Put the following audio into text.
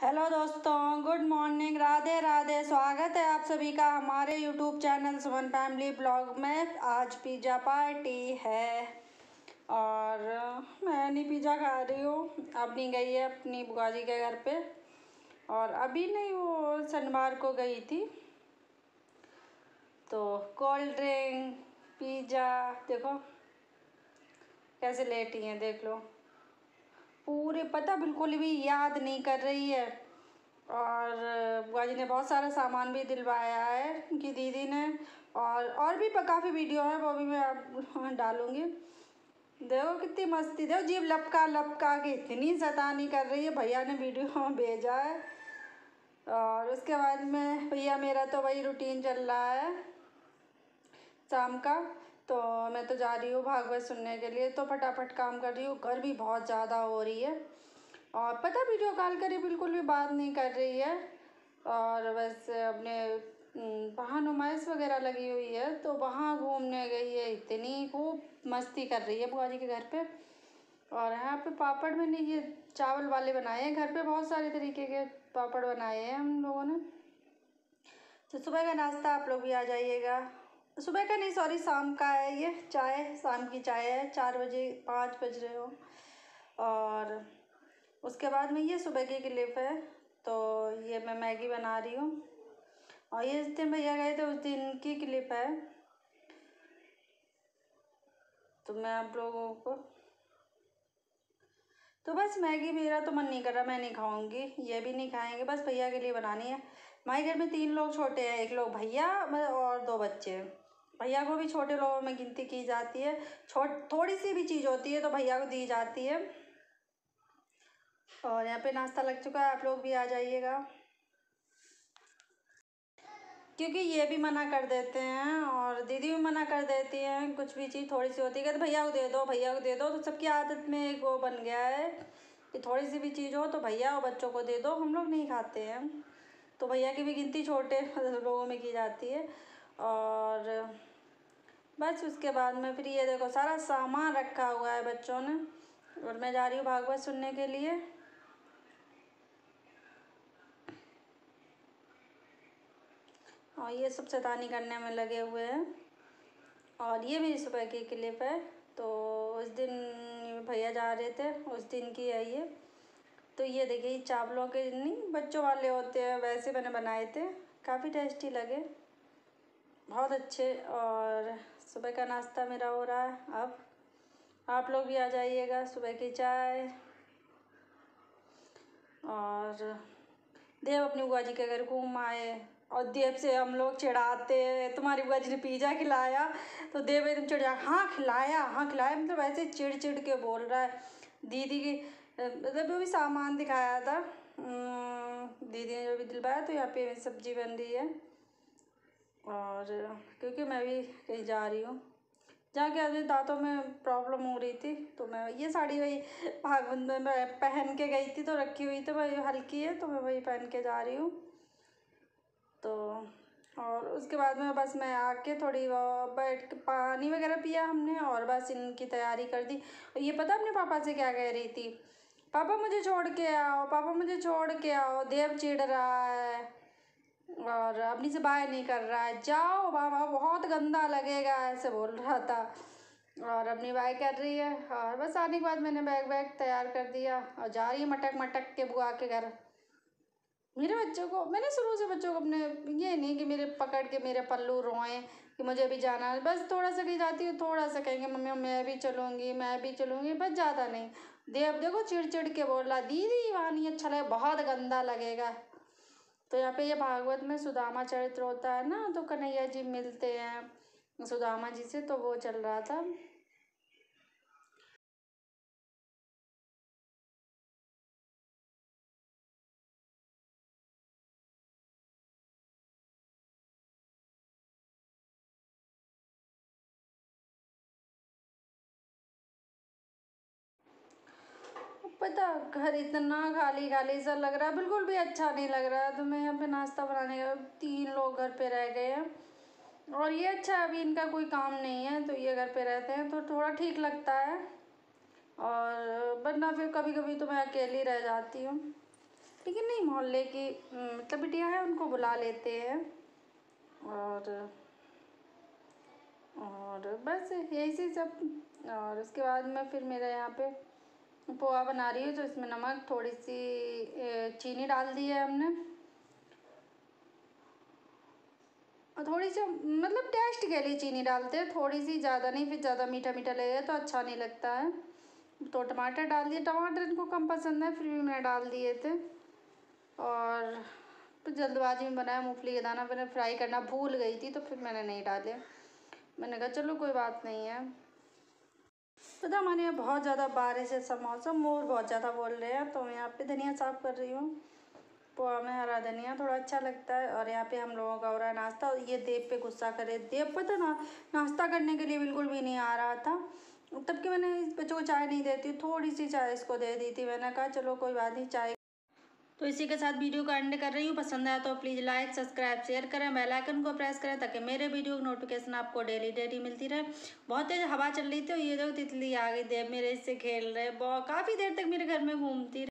Hello दोस्तों good morning Radhe Radhe, स्वागत है आप सभी का हमारे YouTube channel Suman family blog में। आज पिज़्ज़ा पार्टी है और मैं नहीं पिज़्ज़ा खा रही हूँ। अब नहीं गई है अपनी बुआ जी के घर पे और अभी नहीं, वो शनिवार को गई थी। तो कोल्ड ड्रिंक पिज़्ज़ा देखो, कैसे लेटी हैं, देख लो। पूरे पता, बिल्कुल भी याद नहीं कर रही है। और बुआ जी ने बहुत सारा सामान भी दिलवाया है उनकी दीदी ने। और और भी काफ़ी वीडियो है, वो भी मैं आप डालूँगी। देखो कितनी मस्ती, देखो जीव लपका लपका के इतनी सतानी कर रही है। भैया ने वीडियो भेजा है। और उसके बाद में, भैया मेरा तो वही रूटीन चल रहा है, शाम का। तो मैं तो जा रही हूँ भागवत सुनने के लिए। तो फटाफट काम कर रही हूँ। गर्मी बहुत ज़्यादा हो रही है। और पता, वीडियो कॉल करे बिल्कुल भी बात नहीं कर रही है। और बस अपने वहाँ नुमाइश वगैरह लगी हुई है। तो वहाँ घूमने गई है। इतनी खूब मस्ती कर रही है बुआ जी के घर पे। और यहाँ पे पापड़ मैंने ये चावल वाले बनाए हैं। घर पे बहुत सारे तरीके के पापड़ बनाए हैं हम लोगों ने। तो सुबह का नाश्ता आप लोग भी आ जाइएगा। सुबह का नहीं सॉरी शाम का है ये। चाय शाम की चाय है। चार बजे, पाँच बज रहे हो। और उसके बाद में ये सुबह की क्लिप है। तो ये मैं मैगी बना रही हूँ। और ये जिस दिन भैया गए थे, उस दिन की क्लिप है। तो मैं आप लोगों को तो बस मैगी मेरा तो मन नहीं कर रहा, मैं नहीं खाऊँगी। ये भी नहीं खाएँगे, बस भैया के लिए बनानी है। हमारे घर में तीन लोग छोटे हैं, एक लोग भैया और दो बच्चे भैया को भी छोटे लोगों में गिनती की जाती है। छोट, थोड़ी सी भी चीज़ होती है तो भैया को दी जाती है। और यहाँ पे नाश्ता लग चुका है, आप लोग भी आ जाइएगा। क्योंकि ये भी मना कर देते हैं और दीदी भी मना कर देती हैं, कुछ भी चीज़ थोड़ी सी होती है। तो भैया को दे दो, भैया को दे दो। तो सबकी आदत में एक वो बन गया है कि थोड़ी सी भी चीज़ हो तो भैया और बच्चों को दे दो। हम लोग नहीं खाते हैं। तो भैया की भी गिनती छोटे लोगों में की जाती है। और बस उसके बाद में फिर ये देखो, सारा सामान रखा हुआ है बच्चों ने। और मैं जा रही हूँ भागवत सुनने के लिए। और ये सब शैतानी करने में लगे हुए हैं। और ये मेरी सुबह की क्लिप है। तो उस दिन भैया जा रहे थे, उस दिन की है ये। तो ये देखिए, चावलों के नहीं, बच्चों वाले होते हैं, वैसे मैंने बनाए थे। काफ़ी टेस्टी लगे। बहुत अच्छे और सुबह का नाश्ता मेरा हो रहा है। अब आप लोग भी आ जाइएगा सुबह की चाय। और देव अपनी बुआ जी के घर घूम आए। और देव से हम लोग चिढ़ाते तुम्हारी बुआ जी ने पिज़्ज़ा खिलाया। तो देव एकदम चिढ़ जा हाँ खिलाया हाँ खिलाया। मतलब ऐसे चिड़ चिड़ के बोल रहा है। दीदी की मतलब वो भी सामान दिखाया था दीदी ने जो भी दिलवाया तो यहाँ पे सब्ज़ी बन रही है। और क्योंकि मैं भी कहीं जा रही हूँ। जहाँ के आदमी दांतों में प्रॉब्लम हो रही थी तो मैं ये साड़ी वही भागवंत में पहन के गई थी तो रखी हुई थी, वही हल्की है तो मैं वही पहन के जा रही हूँ। तो और उसके बाद में बस मैं आके थोड़ी बैठ पानी वगैरह पिया हमने, और बस इनकी तैयारी कर दी। और ये पता अपने पापा से क्या कह रही थी? पापा मुझे छोड़ के आओ, पापा मुझे छोड़ के आओ, देव चिढ़ रहा है। और अपनी से बाय नहीं कर रहा है। जाओ बाबा, बहुत गंदा लगेगा, ऐसे बोल रहा था। और अपनी बाय कर रही है। और बस आने के बाद मैंने बैग वैग तैयार कर दिया और जा रही है मटक मटक के बुआ के घर। मेरे बच्चों को, मैंने शुरू से बच्चों को अपने ये नहीं कि मेरे पकड़ के मेरे पल्लू रोएँ कि मुझे भी जाना है। बस थोड़ा सा कहीं जाती हूँ, थोड़ा सा कहेंगे, मम्मी, मैं भी चलूँगी, मैं भी चलूँगी। बस ज़्यादा नहीं। देव देखो चिड़ चिड़ के बोल रहा, दीदी, वहाँ, नहीं अच्छा लगे, बहुत गंदा लगेगा। तो यहाँ पे ये भागवत में सुदामा चरित्र होता है ना तो कन्हैया जी मिलते हैं सुदामा जी से तो वो चल रहा था। पता घर इतना खाली खाली सा लग रहा है, बिल्कुल भी अच्छा नहीं लग रहा तो मैं यहाँ पे नाश्ता बनाने का तीन लोग घर पे रह गए हैं। और ये अच्छा है, अभी इनका कोई काम नहीं है तो ये घर पे रहते हैं तो थोड़ा ठीक लगता है। और, वरना फिर कभी कभी तो मैं अकेली रह जाती हूँ। लेकिन नहीं, मोहल्ले की मतलब बिटिया है, उनको बुला लेते हैं। और और बस यही सी सब। और उसके बाद में फिर मेरा यहाँ पे पोहा बना रही हूँ तो इसमें नमक थोड़ी सी चीनी डाल दी है हमने। और थोड़ी सी मतलब टेस्ट के लिए चीनी डालते हैं थोड़ी सी ज़्यादा नहीं, फिर ज़्यादा मीठा मीठा लगेगा तो अच्छा नहीं लगता है। तो टमाटर डाल दिए, टमाटर इनको कम पसंद है, फिर भी मैंने डाल दिए थे। और तो जल्दबाजी में बनाया, मूँगफली का दाना मैंने फ्राई करना भूल गई थी तो फिर मैंने नहीं डाले। मैंने कहा, चलो, कोई बात नहीं है। पता हमारे यहाँ बहुत ज़्यादा बारिश सब मौसम, मोर बहुत ज़्यादा बोल रहे हैं तो मैं यहाँ पे धनिया साफ़ कर रही हूँ। पोहा में हरा धनिया, थोड़ा अच्छा लगता है, और यहाँ पे हम लोगों का हो रहा है नाश्ता ये देव पे गुस्सा करे देव पता ना, नाश्ता करने के लिए बिल्कुल भी नहीं आ रहा था। तब कि मैंने इस बच्चों को चाय नहीं देती, थोड़ी सी चाय इसको दे दी थी, मैंने कहा, चलो कोई बात नहीं, चाय तो इसी के साथ वीडियो को एंड कर रही हूँ। पसंद आया तो प्लीज़ लाइक, सब्सक्राइब, शेयर करें, बेल आइकन को प्रेस करें ताकि मेरे वीडियो की नोटिफिकेशन आपको डेली डेली मिलती रहे। बहुत तेज हवा चल रही थी और ये जो तितली आ गई देव मेरे इससे खेल रहे, बहुत काफ़ी देर तक मेरे घर में घूमती